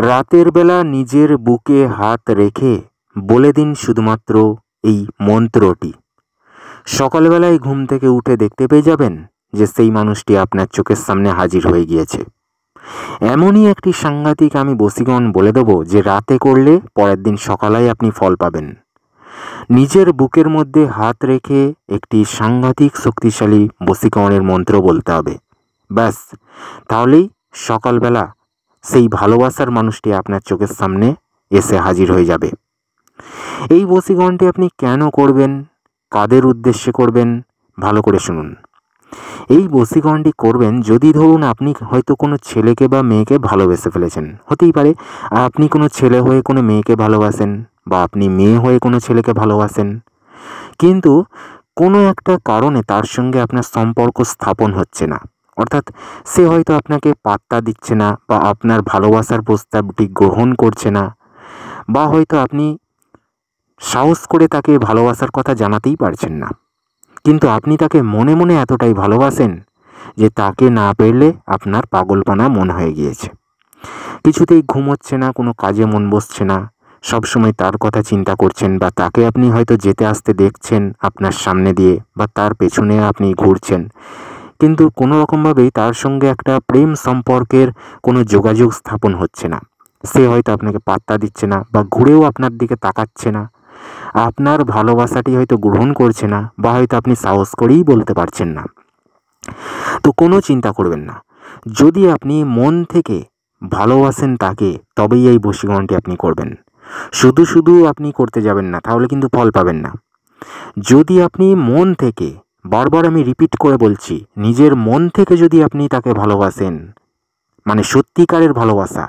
রাতের বেলা নিজের বুকে হাত রেখে বলে দিন শুধুমাত্র এই মন্ত্রটি। সকালবেলায় ঘুম থেকে উঠে দেখতে পেয়ে যাবেন যে সেই মানুষটি আপনার চোখের সামনে হাজির হয়ে গিয়েছে। এমনই একটি সাংঘাতিক আমি বসিগণ বলে দেবো যে রাতে করলে পরের দিন সকালেই আপনি ফল পাবেন। নিজের বুকের মধ্যে হাত রেখে একটি সাংঘাতিক শক্তিশালী বসীকরণের মন্ত্র বলতে হবে। ব্যাস, তাহলেই সকালবেলা সেই ভালোবাসার মানুষটি আপনার চোখের সামনে এসে হাজির হয়ে যাবে। এই বসীকরণটি আপনি কেন করবেন? কাদের উদ্দেশ্যে করবেন? ভালো করে শুনুন। এই বসীকরণটি করবেন যদি ধরুন আপনি হয়তো কোনো ছেলেকে বা মেয়েকে ভালোবেসে ফেলেছেন। হতেই পারে আপনি কোনো ছেলে হয়ে কোনো মেয়েকে ভালোবাসেন বা আপনি মেয়ে হয়ে কোনো ছেলেকে ভালোবাসেন। কিন্তু কোনো একটা কারণে তার সঙ্গে আপনার সম্পর্ক স্থাপন হচ্ছে না। অর্থাৎ সে হয়তো আপনাকে পাত্তা দিচ্ছে না বা আপনার ভালোবাসার প্রস্তাবটি গ্রহণ করছে না বা হয়তো আপনি সাহস করে তাকে ভালোবাসার কথা জানাতেই পারছেন না। কিন্তু আপনি তাকে মনে মনে এতটাই ভালোবাসেন যে তাকে না পেলে আপনার পাগলপানা মন হয়ে গিয়েছে। কিছুতেই ঘুম হচ্ছে না, কোনো কাজে মন বসছে না, সবসময় তার কথা চিন্তা করছেন বা তাকে আপনি হয়তো যেতে আসতে দেখছেন আপনার সামনে দিয়ে বা তার পেছনে আপনি ঘুরছেন। কিন্তু কোনো রকমভাবেই তার সঙ্গে একটা প্রেম সম্পর্কের কোনো যোগাযোগ স্থাপন হচ্ছে না। সে হয়তো আপনাকে পাত্তা দিচ্ছে না বা ঘুরেও আপনার দিকে তাকাচ্ছে না। আপনার ভালোবাসাটি হয়তো গ্রহণ করছে না বা হয়তো আপনি সাহস করেই বলতে পারছেন না। তো কোনো চিন্তা করবেন না। যদি আপনি মন থেকে ভালোবাসেন তাকে, তবেই এই বশীকরণটি আপনি করবেন। শুধু শুধু আপনি করতে যাবেন না, তাহলে কিন্তু ফল পাবেন না। যদি আপনি মন থেকে বারবার আমি রিপিট করে বলছি, নিজের মন থেকে যদি আপনি তাকে ভালোবাসেন মানে সত্যিকারের ভালোবাসা,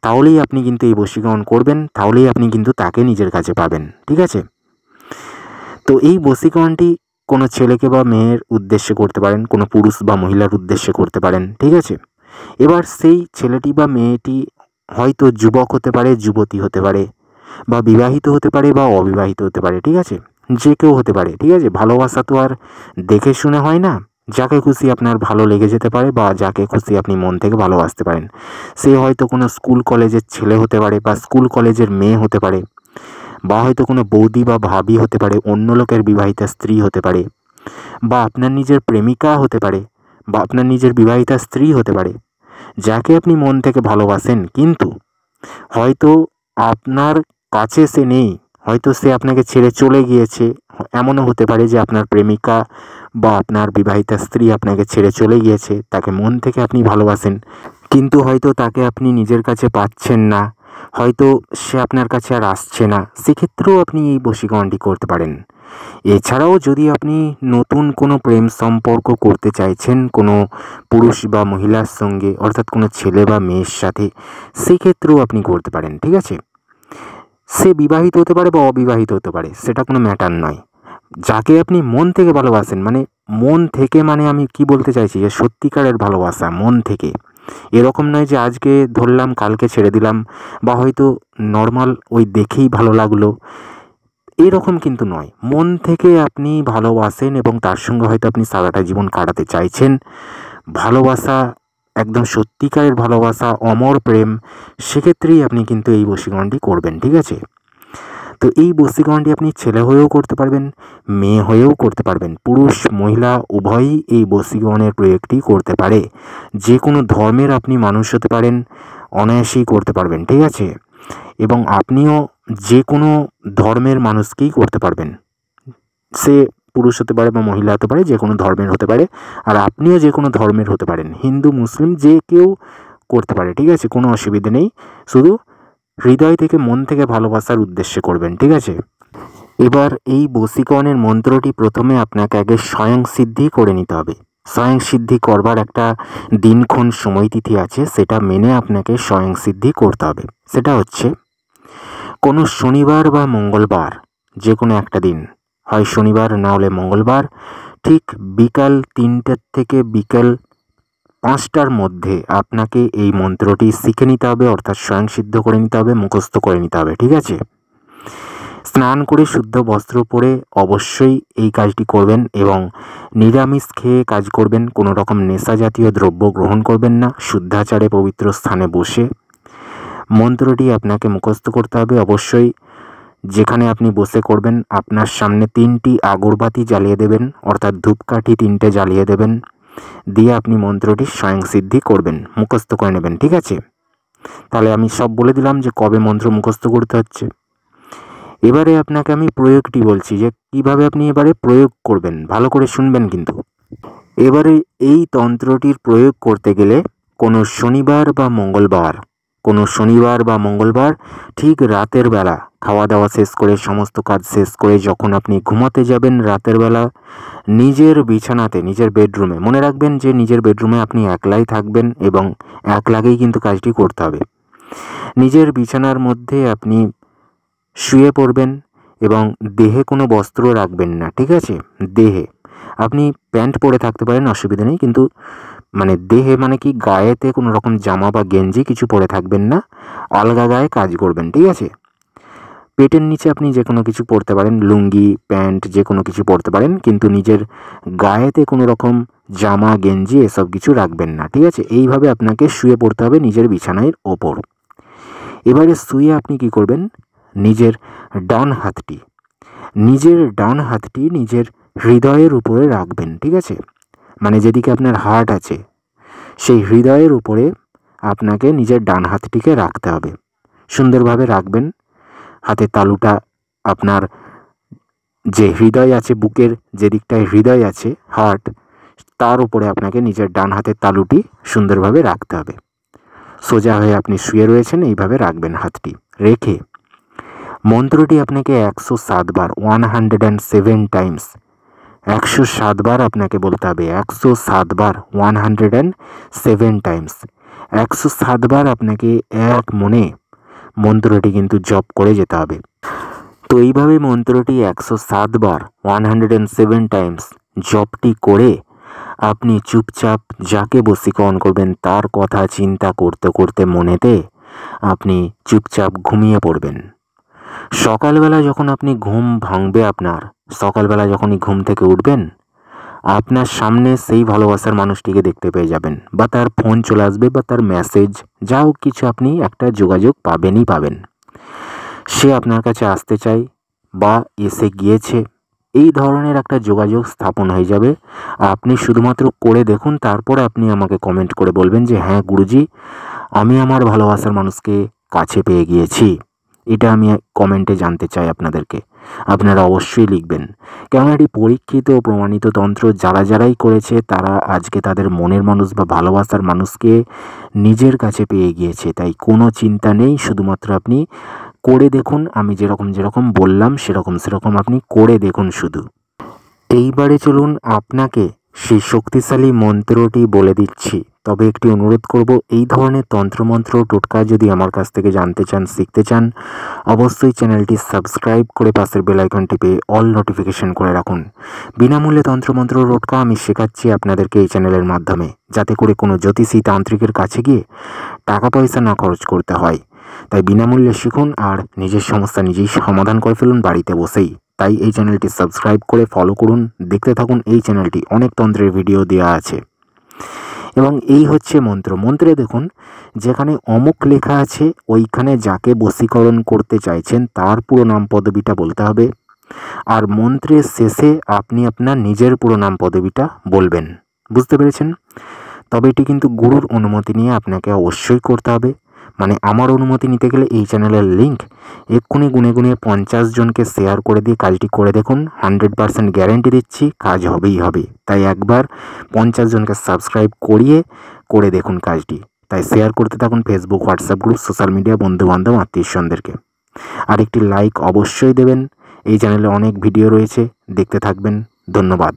তাহলেই আপনি কিন্তু এই বশীকরণ করবেন, তাহলেই আপনি কিন্তু তাকে নিজের কাছে পাবেন, ঠিক আছে? তো এই বশীকরণটি কোনো ছেলেকে বা মেয়ের উদ্দেশ্যে করতে পারেন, কোনো পুরুষ বা মহিলার উদ্দেশ্যে করতে পারেন, ঠিক আছে? এবার সেই ছেলেটি বা মেয়েটি হয়তো যুবক হতে পারে, যুবতী হতে পারে, বা বিবাহিত হতে পারে বা অবিবাহিত হতে পারে, ঠিক আছে? যে কেউ হতে পারে, ঠিক আছে? ভালোবাসা তো আর দেখে শুনে হয় না, যাকে খুশি আপনার ভালো লেগে যেতে পারে বা যাকে খুশি আপনি মন থেকে ভালোবাসতে পারেন। সে হয়তো কোনো স্কুল কলেজের ছেলে হতে পারে বা স্কুল কলেজের মেয়ে হতে পারে বা হয়তো কোনো বৌদি বা ভাবি হতে পারে, অন্য লোকের বিবাহিতা স্ত্রী হতে পারে বা আপনার নিজের প্রেমিকা হতে পারে বা আপনার নিজের বিবাহিতা স্ত্রী হতে পারে, যাকে আপনি মন থেকে ভালোবাসেন। কিন্তু হয়তো আপনার কাছে সে নেই হয়তো সে আপনাকে ছেড়ে চলে গিয়েছে। এমনও হতে পারে যে আপনার প্রেমিকা বা আপনার বিবাহিতা স্ত্রী আপনাকে ছেড়ে চলে গিয়েছে, তাকে মন থেকে আপনি ভালোবাসেন। কিন্তু হয়তো তাকে আপনি নিজের কাছে পাচ্ছেন না। হয়তো সে আপনার কাছে আর আসছে না। সেক্ষেত্রেও আপনি এই বশীকরণটি করতে পারেন। এছাড়াও যদি আপনি নতুন কোনো প্রেম সম্পর্ক করতে চাইছেন, কোনো পুরুষ বা মহিলার সঙ্গে, অর্থাৎ কোনো ছেলে বা মেয়ের সাথে, সেক্ষেত্রেও আপনি করতে পারেন, ঠিক আছে? সে বিবাহিত হতে পারে বা অবিবাহিত হতে পারে, সেটা কোনো ম্যাটার নয়। যাকে আপনি মন থেকে ভালোবাসেন মানে মন থেকে মানে আমি কি বলতে চাইছি যে সত্যিকারের ভালোবাসা, মন থেকে। এরকম নয় যে আজকে ধরলাম, কালকে ছেড়ে দিলাম, বা হয়তো নর্মাল ওই দেখেই ভালো লাগল। এরকম কিন্তু নয়। মন থেকে আপনি ভালোবাসেন এবং তার সঙ্গে হয়তো আপনি সারাটা জীবন কাটাতে চাইছেন। ভালোবাসা একদম সত্যিকারের ভালোবাসা, অমর প্রেম, সেক্ষেত্রেই আপনি কিন্তু এই বশীকরণটি করবেন, ঠিক আছে? তো এই বশীকরণটি আপনি ছেলে হয়েও করতে পারবেন, মেয়ে হয়েও করতে পারবেন, পুরুষ, মহিলা, উভয়ই এই বশীকরণের প্রয়োগটি করতে পারে। যে কোনো ধর্মের আপনি মানুষ হতে পারেন, অনায়াসেই করতে পারবেন, ঠিক আছে? এবং আপনিও যে কোনো ধর্মের মানুষকেই করতে পারবেন। সে পুরুষ হতে পারে বা মহিলা হতে পারে যে কোনো ধর্মের হতে পারে। আর আপনিও যে কোনো ধর্মের হতে পারেন। হিন্দু, মুসলিম, যে কেউ করতে পারে, ঠিক আছে? কোনো অসুবিধে নেই। শুধু হৃদয় থেকে মন থেকে ভালোবাসার উদ্দেশ্যে করবেন, ঠিক আছে? এবার এই বশীকরণের মন্ত্রটি প্রথমে আপনাকে আগে স্বয়ং সিদ্ধি করে নিতে হবে। স্বয়ং সিদ্ধি করবার একটা দিনক্ষণ সময় তিথি আছে, সেটা মেনে আপনাকে স্বয়ং সিদ্ধি করতে হবে। সেটা হচ্ছে, কোনো শনিবার বা মঙ্গলবার যে কোনো একটা দিন হয় শনিবার, না হলে মঙ্গলবার। ঠিক বিকাল তিনটের থেকে বিকাল পাঁচটার মধ্যে আপনাকে এই মন্ত্রটি শিখে নিতে হবে, অর্থাৎ স্বয়ংসিদ্ধ করে নিতে হবে, মুখস্থ করে নিতে হবে, ঠিক আছে? স্নান করে শুদ্ধ বস্ত্র পরে অবশ্যই এই কাজটি করবেন এবং নিরামিষ খেয়ে কাজ করবেন, কোনো রকম নেশা জাতীয় দ্রব্য গ্রহণ করবেন না, শুদ্ধাচারে পবিত্র স্থানে বসে। মন্ত্রটি আপনাকে মুখস্থ করতে হবে, অবশ্যই যেখানে আপনি বসে করবেন, আপনার সামনে তিনটি আগরবাতি জ্বালিয়ে দেবেন, অর্থাৎ ধূপকাঠি তিনটে জ্বালিয়ে দেবেন, দিয়ে আপনি মন্ত্রটি স্বয়ং সিদ্ধি করবেন, মুখস্থ করে নেবেন, ঠিক আছে? তাহলে আমি সব বলে দিলাম যে কবে মন্ত্র মুখস্থ করতে হচ্ছে। এবারে আপনাকে আমি প্রয়োগটি বলছি যে কীভাবে আপনি এবারে প্রয়োগ করবেন, ভালো করে শুনবেন কিন্তু। এবারে এই তন্ত্রটির প্রয়োগ করতে গেলে কোনো শনিবার বা মঙ্গলবার কোনো শনিবার বা মঙ্গলবার, ঠিক রাতের বেলা। খাওয়া দাওয়া শেষ করে, সমস্ত কাজ শেষ করে যখন আপনি ঘুমাতে যাবেন রাতের বেলা, নিজের বিছানাতে, নিজের বেডরুমে, মনে রাখবেন যে নিজের বেডরুমে আপনি একলাই থাকবেন এবং একলাগেই কিন্তু কাজটি করতে হবে। নিজের বিছানার মধ্যে আপনি শুয়ে পড়বেন এবং দেহে কোনো বস্ত্র রাখবেন না, ঠিক আছে? দেহে। আপনি প্যান্ট পরে থাকতে পারেন, অসুবিধা নেই, কিন্তু মানে দেহে মানে কি গায়েতে কোনো রকম জামা বা গেঞ্জি কিছু পরে থাকবেন না, আলগা গায়ে কাজ করবেন, ঠিক আছে? পেটের নিচে আপনি যে কোনো কিছু পরতে পারেন, লুঙ্গি, প্যান্ট, যে কোনো কিছু পরতে পারেন, কিন্তু নিজের গায়েতে কোনো রকম জামা, গেঞ্জি এসব কিছু রাখবেন না, ঠিক আছে? এইভাবে আপনাকে শুয়ে পড়তে হবে নিজের বিছানার ওপর। এবারে শুয়ে আপনি কি করবেন? নিজের ডান হাতটি, নিজের ডান হাতটি নিজের হৃদয়ের উপরে রাখবেন, ঠিক আছে? মানে যেদিকে আপনার হার্ট আছে, সেই হৃদয়ের উপরে আপনাকে নিজের ডান হাতটিকে রাখতে হবে। সুন্দরভাবে রাখবেন। হাতের তালুটা আপনার যে হৃদয় আছে, বুকের যে দিকটায় হৃদয় আছে হার্ট তার উপরে আপনাকে নিজের ডান হাতের তালুটি সুন্দরভাবে রাখতে হবে। সোজা হয়ে আপনি শুয়ে রয়েছেন, এইভাবে রাখবেন হাতটি। রেখে মন্ত্রটি আপনাকে একশো সাতবার one hundred and seven times একশো সাতবার আপনাকে বলতে হবে, একশো সাতবার one hundred and seven times একশো সাতবার আপনাকে এক মনে মন্ত্রটি কিন্তু জপ করে যেতে হবে। তো এইভাবে মন্ত্রটি একশো সাতবার one hundred and seven times জপটি করে আপনি চুপচাপ যাকে বশীকরণ করবেন, তার কথা চিন্তা করতে করতে মনেতে আপনি চুপচাপ ঘুমিয়ে পড়বেন। সকালবেলা যখন আপনি ঘুম ভাঙবে আপনার সকালবেলা যখনই ঘুম থেকে উঠবেন, আপনার সামনে সেই ভালোবাসার মানুষটিকে দেখতে পেয়ে যাবেন বা তার ফোন চলে আসবে বা তার মেসেজ যা হোক কিছু আপনি একটা যোগাযোগ পাবেনই পাবেন। সে আপনার কাছে আসতে চায় বা এসে গিয়েছে, এই ধরনের একটা যোগাযোগ স্থাপন হয়ে যাবে। আপনি শুধুমাত্র করে দেখুন, তারপরে আপনি আমাকে কমেন্ট করে বলবেন যে হ্যাঁ গুরুজি, আমি আমার ভালোবাসার মানুষকে কাছে পেয়ে গিয়েছি। এটা আমি কমেন্টে জানতে চাই আপনাদেরকে। আপনারা অবশ্যই লিখবেন। কেননা এটি পরীক্ষিত ও প্রমাণিত তন্ত্র যারা যারাই করেছে, তারা আজকে তাদের মনের মানুষ বা ভালোবাসার মানুষকে নিজের কাছে পেয়ে গিয়েছে। তাই কোনো চিন্তা নেই, শুধুমাত্র আপনি করে দেখুন, আমি যেরকম যেরকম বললাম, সেরকম সেরকম আপনি করে দেখুন শুধু। এইবারে চলুন আপনাকে সেই শক্তিশালী মন্ত্রটি বলে দিচ্ছি। তবে একটি অনুরোধ করব, এই ধরনের তন্ত্রমন্ত্র টোটকা যদি আমার কাছ থেকে জানতে চান, শিখতে চান, অবশ্যই চ্যানেলটি সাবস্ক্রাইব করে পাশের বেলাইকন টিপে অল নোটিফিকেশন করে রাখুন। বিনামূল্যে তন্ত্রমন্ত্র টোটকা আমি শেখাচ্ছি আপনাদেরকে এই চ্যানেলের মাধ্যমে, যাতে করে কোনো জ্যোতিষী তান্ত্রিকের কাছে গিয়ে টাকা পয়সা না খরচ করতে হয়। তাই বিনামূল্যে শিখুন আর নিজের সমস্যা নিজেই সমাধান করে ফেলুন বাড়িতে বসেই। তাই এই চ্যানেলটি সাবস্ক্রাইব করে ফলো করুন। দেখতে থাকুন এই চ্যানেলটি, অনেক তন্ত্রের ভিডিও দেওয়া আছে। এবং এই হচ্ছে মন্ত্র। মন্ত্রে দেখুন, যেখানে অমুক লেখা আছে, ওইখানে যাকে বশীকরণ করতে চাইছেন, তার পুরো নাম পদবিটা বলতে হবে। আর মন্ত্রের শেষে আপনি আপনার নিজের পুরো নাম পদবিটা বলবেন। বুঝতে পেরেছেন? তবে এটি কিন্তু গুরুর অনুমতি নিয়ে আপনাকে অবশ্যই করতে হবে। মানে আমার অনুমতি নিতে গেলে এই চ্যানেলের লিঙ্ক এক্ষুনি গুনে গুনে পঞ্চাশ জনকে শেয়ার করে দিয়ে কাজটি করে দেখুন। হান্ড্রেড পারসেন্ট গ্যারেন্টি দিচ্ছি কাজ হবেই হবে। তাই একবার পঞ্চাশ জনকে সাবস্ক্রাইব করিয়ে করে দেখুন কাজটি। তাই শেয়ার করতে থাকুন Facebook WhatsApp group social media বন্ধুবান্ধব আত্মীয় স্বজনদেরকে আর একটি লাইক অবশ্যই দেবেন। এই চ্যানেলে অনেক ভিডিও রয়েছে। দেখতে থাকবেন। ধন্যবাদ।